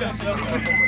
Obrigado.